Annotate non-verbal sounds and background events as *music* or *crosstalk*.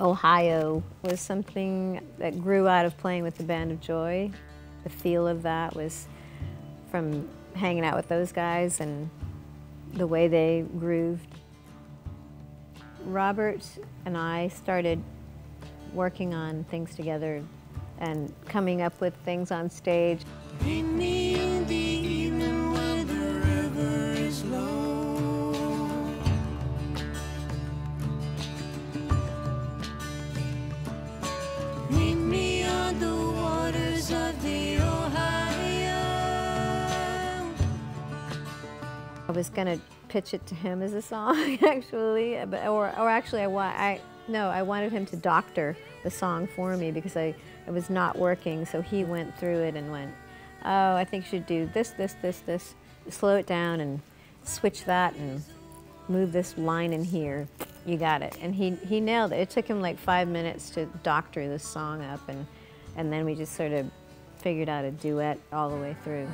Ohio was something that grew out of playing with the Band of Joy. The feel of that was from hanging out with those guys and the way they grooved. Robert and I started working on things together and coming up with things on stage. I was gonna pitch it to him as a song, *laughs* actually, but, or, or actually, I, I no, I wanted him to doctor the song for me because I it was not working. So he went through it and went, "Oh, I think you should do this, this, this, this. Slow it down and switch that and move this line in here. You got it." And he he nailed it. It took him like five minutes to doctor this song up, and and then we just sort of figured out a duet all the way through.